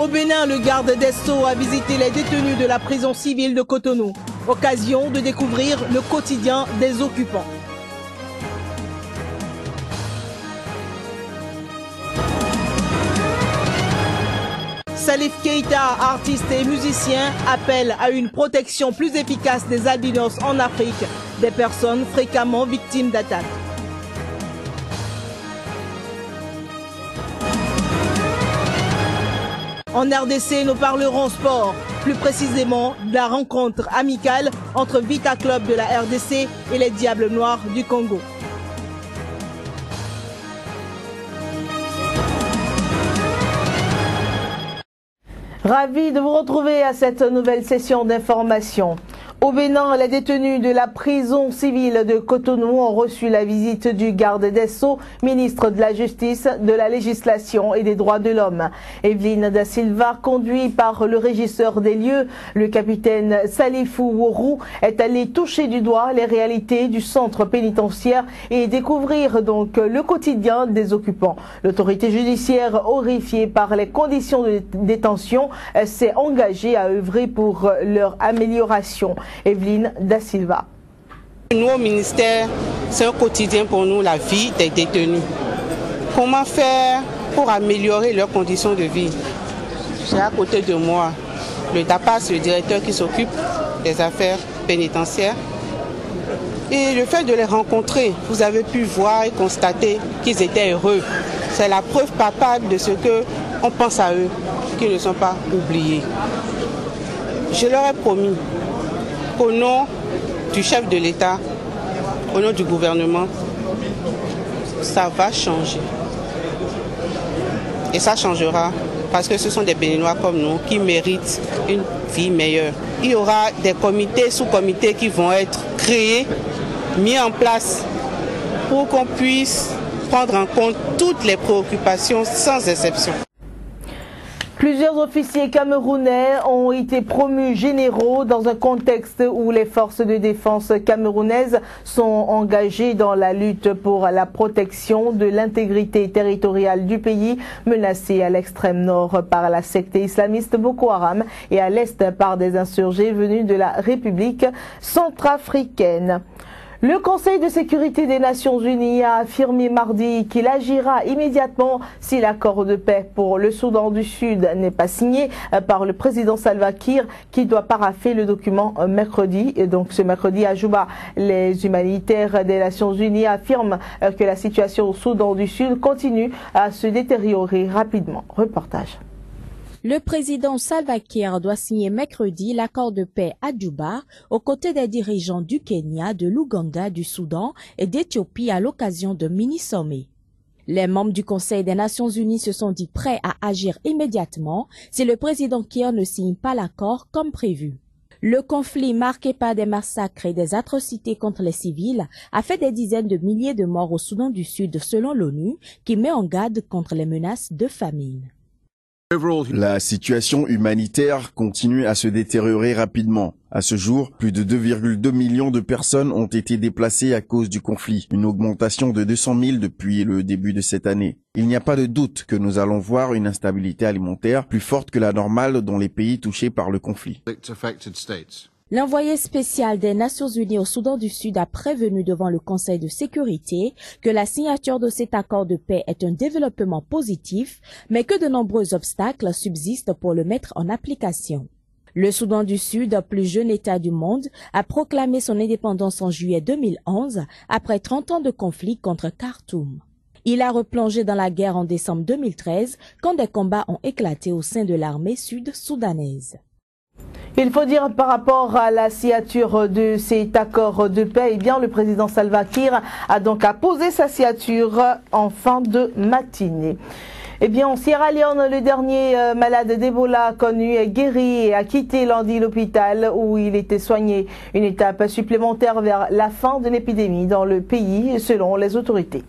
Au Bénin, le garde des a visité les détenus de la prison civile de Cotonou. Occasion de découvrir le quotidien des occupants. Salif Keita, artiste et musicien, appelle à une protection plus efficace des albinos en Afrique, des personnes fréquemment victimes d'attaques. En RDC, nous parlerons sport, plus précisément de la rencontre amicale entre Vita Club de la RDC et les Diables Noirs du Congo. Ravi de vous retrouver à cette nouvelle session d'information. Au Bénin, les détenus de la prison civile de Cotonou ont reçu la visite du garde des Sceaux, ministre de la Justice, de la Législation et des Droits de l'Homme. Evelyne da Silva, conduit par le régisseur des lieux, le capitaine Salifou Wourou, est allé toucher du doigt les réalités du centre pénitentiaire et découvrir donc le quotidien des occupants. L'autorité judiciaire, horrifiée par les conditions de détention, s'est engagée à œuvrer pour leur amélioration. Evelyne Da Silva. Nous, au ministère, c'est un quotidien pour nous, la vie des détenus. Comment faire pour améliorer leurs conditions de vie? J'ai à côté de moi le DAPAS, le directeur qui s'occupe des affaires pénitentiaires. Et le fait de les rencontrer, vous avez pu voir et constater qu'ils étaient heureux. C'est la preuve palpable de ce que on pense à eux, qu'ils ne sont pas oubliés. Je leur ai promis au nom du chef de l'État, au nom du gouvernement, ça va changer. Et ça changera parce que ce sont des Béninois comme nous qui méritent une vie meilleure. Il y aura des comités, sous-comités qui vont être créés, mis en place pour qu'on puisse prendre en compte toutes les préoccupations sans exception. Plusieurs officiers camerounais ont été promus généraux dans un contexte où les forces de défense camerounaises sont engagées dans la lutte pour la protection de l'intégrité territoriale du pays, menacée à l'extrême nord par la secte islamiste Boko Haram et à l'est par des insurgés venus de la République centrafricaine. Le Conseil de sécurité des Nations Unies a affirmé mardi qu'il agira immédiatement si l'accord de paix pour le Soudan du Sud n'est pas signé par le président Salva Kiir qui doit paraffer le document mercredi. Et donc ce mercredi à Juba, les humanitaires des Nations Unies affirment que la situation au Soudan du Sud continue à se détériorer rapidement. Reportage. Le président Salva Kiir doit signer mercredi l'accord de paix à Djouba aux côtés des dirigeants du Kenya, de l'Ouganda, du Soudan et d'Éthiopie à l'occasion de mini-sommet. Les membres du Conseil des Nations Unies se sont dit prêts à agir immédiatement si le président Kiir ne signe pas l'accord comme prévu. Le conflit marqué par des massacres et des atrocités contre les civils a fait des dizaines de milliers de morts au Soudan du Sud selon l'ONU qui met en garde contre les menaces de famine. La situation humanitaire continue à se détériorer rapidement. À ce jour, plus de 2,2 millions de personnes ont été déplacées à cause du conflit, une augmentation de 200 000 depuis le début de cette année. Il n'y a pas de doute que nous allons voir une instabilité alimentaire plus forte que la normale dans les pays touchés par le conflit. L'envoyé spécial des Nations Unies au Soudan du Sud a prévenu devant le Conseil de sécurité que la signature de cet accord de paix est un développement positif, mais que de nombreux obstacles subsistent pour le mettre en application. Le Soudan du Sud, plus jeune État du monde, a proclamé son indépendance en juillet 2011 après 30 ans de conflit contre Khartoum. Il a replongé dans la guerre en décembre 2013 quand des combats ont éclaté au sein de l'armée sud-soudanaise. Il faut dire par rapport à la signature de cet accord de paix, eh bien le président Salva Kiir a donc apposé sa signature en fin de matinée. Eh bien, en Sierra Leone, le dernier malade d'Ebola connu est guéri et a quitté lundi l'hôpital où il était soigné. Une étape supplémentaire vers la fin de l'épidémie dans le pays, selon les autorités.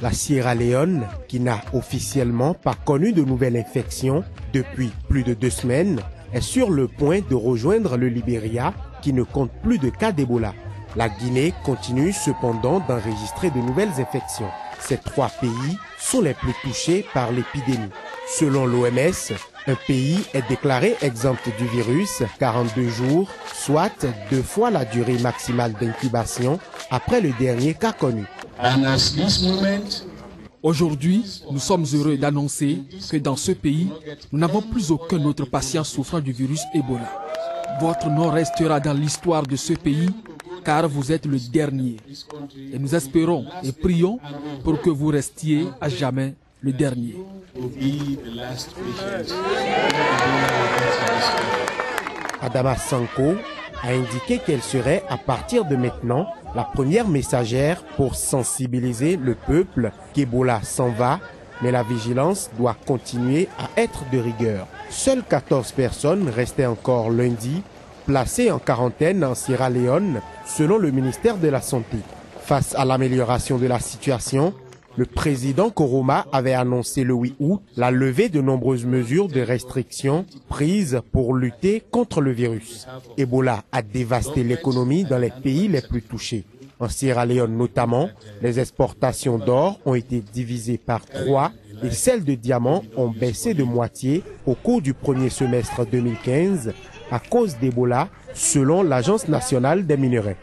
La Sierra Leone, qui n'a officiellement pas connu de nouvelles infections depuis plus de deux semaines, est sur le point de rejoindre le Libéria, qui ne compte plus de cas d'Ebola. La Guinée continue cependant d'enregistrer de nouvelles infections. Ces trois pays sont les plus touchés par l'épidémie. Selon l'OMS, un pays est déclaré exempt du virus 42 jours, soit deux fois la durée maximale d'incubation après le dernier cas connu. Aujourd'hui, nous sommes heureux d'annoncer que dans ce pays, nous n'avons plus aucun autre patient souffrant du virus Ebola. Votre nom restera dans l'histoire de ce pays car vous êtes le dernier. Et nous espérons et prions pour que vous restiez à jamais le dernier. Adama Sanko a indiqué qu'elle serait à partir de maintenant la première messagère pour sensibiliser le peuple qu'Ebola s'en va, mais la vigilance doit continuer à être de rigueur. Seules 14 personnes restaient encore lundi placées en quarantaine en Sierra Leone selon le ministère de la Santé. Face à l'amélioration de la situation, le président Koroma avait annoncé le 8 août la levée de nombreuses mesures de restriction prises pour lutter contre le virus. Ebola a dévasté l'économie dans les pays les plus touchés. En Sierra Leone notamment, les exportations d'or ont été divisées par trois et celles de diamants ont baissé de moitié au cours du premier semestre 2015 à cause d'Ebola, selon l'Agence nationale des minerais.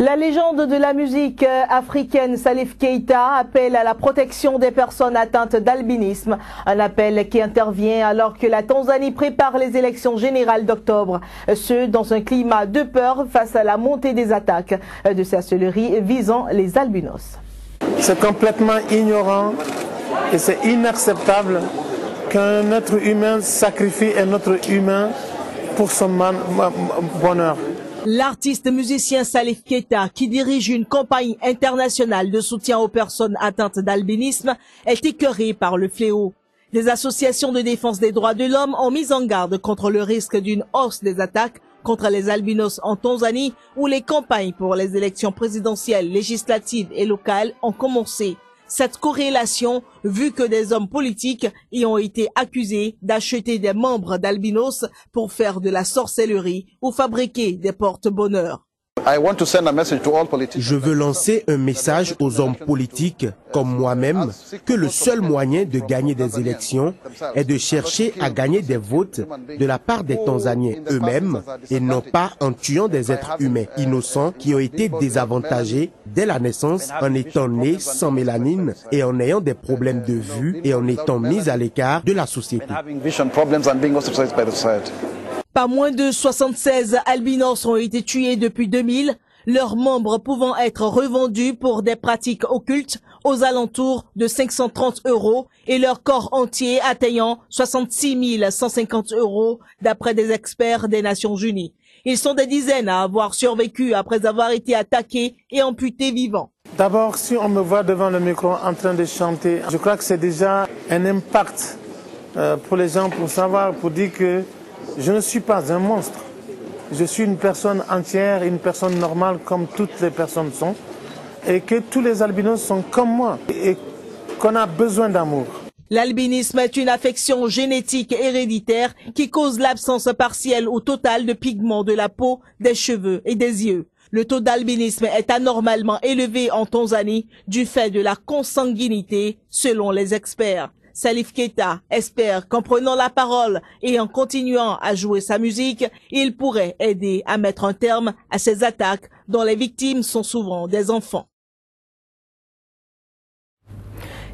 La légende de la musique africaine Salif Keita appelle à la protection des personnes atteintes d'albinisme. Un appel qui intervient alors que la Tanzanie prépare les élections générales d'octobre. Ce, dans un climat de peur face à la montée des attaques de sorcellerie visant les albinos. C'est complètement ignorant et c'est inacceptable qu'un être humain sacrifie un autre humain pour son bonheur. L'artiste musicien Salif Keita, qui dirige une campagne internationale de soutien aux personnes atteintes d'albinisme, est écœuré par le fléau. Des associations de défense des droits de l'homme ont mis en garde contre le risque d'une hausse des attaques contre les albinos en Tanzanie, où les campagnes pour les élections présidentielles, législatives et locales ont commencé cette corrélation vu que des hommes politiques y ont été accusés d'acheter des membres d'albinos pour faire de la sorcellerie ou fabriquer des porte-bonheur. Je veux lancer un message aux hommes politiques comme moi-même que le seul moyen de gagner des élections est de chercher à gagner des votes de la part des Tanzaniens eux-mêmes et non pas en tuant des êtres humains innocents qui ont été désavantagés dès la naissance en étant nés sans mélanine et en ayant des problèmes de vue et en étant mis à l'écart de la société. Pas moins de 76 albinos ont été tués depuis 2000, leurs membres pouvant être revendus pour des pratiques occultes aux alentours de 530 euros et leur corps entier atteignant 66 150 euros d'après des experts des Nations Unies. Ils sont des dizaines à avoir survécu après avoir été attaqués et amputés vivants. D'abord, si on me voit devant le micro en train de chanter, je crois que c'est déjà un impact euh, pour les gens pour savoir, pour dire que je ne suis pas un monstre. Je suis une personne entière, une personne normale comme toutes les personnes sont. Et que tous les albinos sont comme moi. Et qu'on a besoin d'amour. L'albinisme est une affection génétique héréditaire qui cause l'absence partielle ou totale de pigments de la peau, des cheveux et des yeux. Le taux d'albinisme est anormalement élevé en Tanzanie du fait de la consanguinité, selon les experts. Salif Keita espère qu'en prenant la parole et en continuant à jouer sa musique, il pourrait aider à mettre un terme à ces attaques dont les victimes sont souvent des enfants.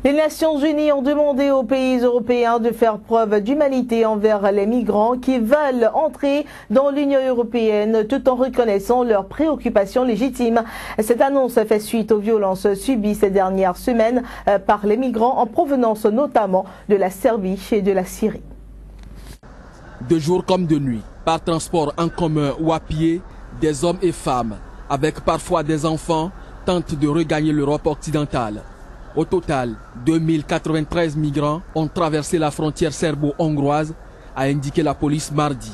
Les Nations Unies ont demandé aux pays européens de faire preuve d'humanité envers les migrants qui veulent entrer dans l'Union européenne tout en reconnaissant leurs préoccupations légitimes. Cette annonce fait suite aux violences subies ces dernières semaines euh, par les migrants en provenance notamment de la Serbie et de la Syrie. De jour comme de nuit, par transport en commun ou à pied, des hommes et femmes, avec parfois des enfants, tentent de regagner l'Europe occidentale. Au total, 2093 migrants ont traversé la frontière serbo-hongroise, a indiqué la police mardi.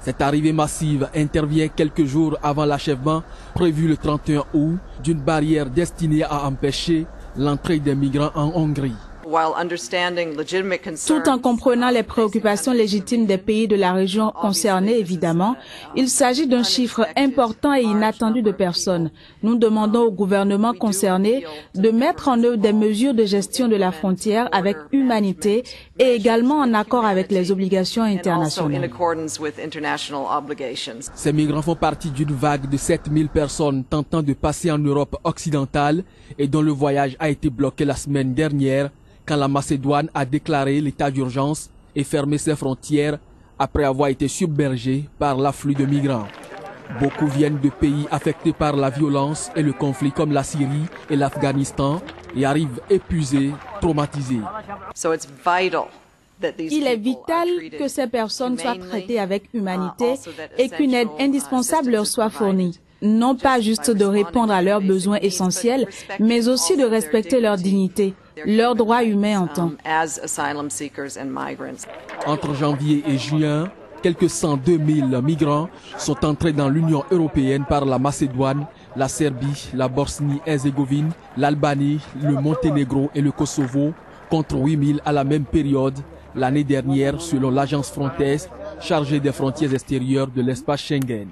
Cette arrivée massive intervient quelques jours avant l'achèvement prévu le 31 août d'une barrière destinée à empêcher l'entrée des migrants en Hongrie. Tout en comprenant les préoccupations légitimes des pays de la région concernés, évidemment, il s'agit d'un chiffre important et inattendu de personnes. Nous demandons au gouvernement concerné de mettre en œuvre des mesures de gestion de la frontière avec humanité et également en accord avec les obligations internationales. Ces migrants font partie d'une vague de 7000 personnes tentant de passer en Europe occidentale et dont le voyage a été bloqué la semaine dernière quand la Macédoine a déclaré l'état d'urgence et fermé ses frontières après avoir été submergée par l'afflux de migrants. Beaucoup viennent de pays affectés par la violence et le conflit comme la Syrie et l'Afghanistan et arrivent épuisés, traumatisés. Il est vital que ces personnes soient traitées avec humanité et qu'une aide indispensable leur soit fournie non pas juste de répondre à leurs besoins essentiels, mais aussi de respecter leur dignité, leurs droits humains en temps. Entre janvier et juin, quelques 102 000 migrants sont entrés dans l'Union européenne par la Macédoine, la Serbie, la Bosnie-Herzégovine, l'Albanie, le Monténégro et le Kosovo, contre 8 000 à la même période l'année dernière selon l'agence Frontex chargée des frontières extérieures de l'espace Schengen.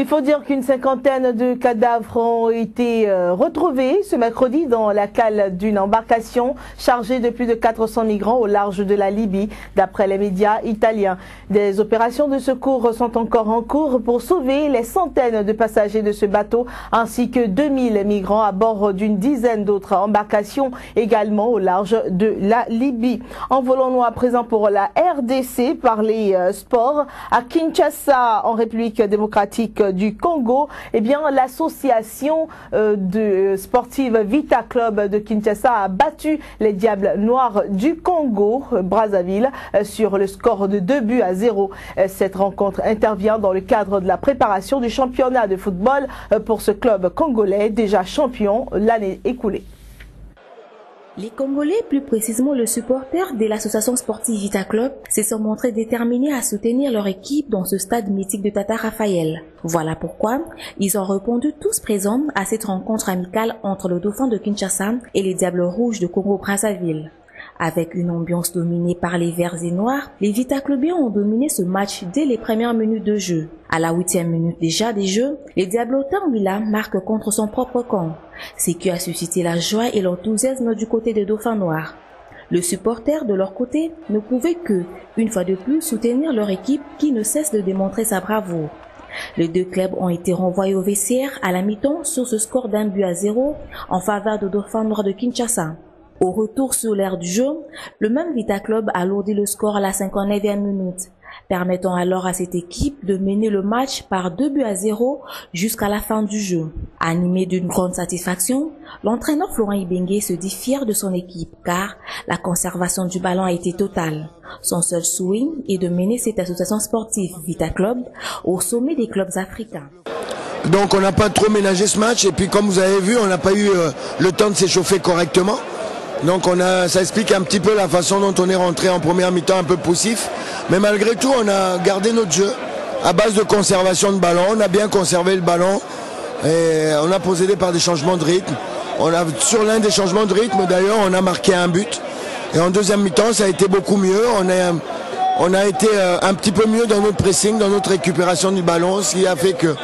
Il faut dire qu'une cinquantaine de cadavres ont été euh, retrouvés ce mercredi dans la cale d'une embarcation chargée de plus de 400 migrants au large de la Libye, d'après les médias italiens. Des opérations de secours sont encore en cours pour sauver les centaines de passagers de ce bateau ainsi que 2000 migrants à bord d'une dizaine d'autres embarcations également au large de la Libye. Envolons-nous à présent pour la RDC par les euh, sports à Kinshasa en République démocratique du Congo, eh bien l'association euh, de sportive Vita Club de Kinshasa a battu les Diables Noirs du Congo, euh, Brazzaville, euh, sur le score de 2 buts à 0. Cette rencontre intervient dans le cadre de la préparation du championnat de football pour ce club congolais déjà champion l'année écoulée. Les Congolais, plus précisément le supporter de l'association sportive Vita Club, se sont montrés déterminés à soutenir leur équipe dans ce stade mythique de Tata Raphaël. Voilà pourquoi ils ont répondu tous présents à cette rencontre amicale entre le dauphin de Kinshasa et les Diables Rouges de Congo-Brazzaville. Avec une ambiance dominée par les verts et noirs, les Vita Clubiens ont dominé ce match dès les premières minutes de jeu. À la huitième minute déjà des jeux, les Diablotins Willa marquent contre son propre camp, ce qui a suscité la joie et l'enthousiasme du côté des Dauphins Noirs. Le supporter de leur côté ne pouvait que, une fois de plus, soutenir leur équipe qui ne cesse de démontrer sa bravoure. Les deux clubs ont été renvoyés au vestiaire à la mi-temps sur ce score d'un but à zéro en faveur de Dauphins Noirs de Kinshasa. Au retour sur l'air du jeu, le même Vita Club alourdit le score à la 59e minute, permettant alors à cette équipe de mener le match par deux buts à zéro jusqu'à la fin du jeu. Animé d'une grande satisfaction, l'entraîneur Florent Ibengue se dit fier de son équipe car la conservation du ballon a été totale. Son seul souhait est de mener cette association sportive Vita Club au sommet des clubs africains. Donc on n'a pas trop ménagé ce match et puis comme vous avez vu, on n'a pas eu euh, le temps de s'échauffer correctement. Donc ça explique un petit peu la façon dont on est rentré en première mi-temps un peu poussif. Mais malgré tout, on a gardé notre jeu à base de conservation de ballon. On a bien conservé le ballon et on a procédé par des changements de rythme. On a, sur l'un des changements de rythme, d'ailleurs, on a marqué un but. Et en deuxième mi-temps, ça a été beaucoup mieux. On a, on a été euh, un petit peu mieux dans notre pressing, dans notre récupération du ballon, ce qui a fait que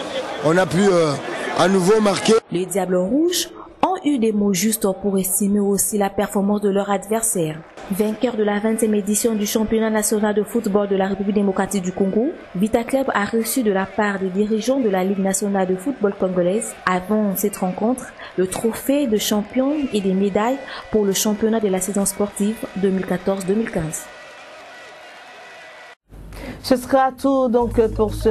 on a pu euh, à nouveau marquer. Les Diables Rouges ont eu des mots justes pour estimer aussi la performance de leur adversaire. Vainqueur de la 20e édition du championnat national de football de la République démocratique du Congo, Vita Club a reçu de la part des dirigeants de la Ligue nationale de football congolaise, avant cette rencontre, le trophée de champion et des médailles pour le championnat de la saison sportive 2014-2015. Ce sera tout donc pour ce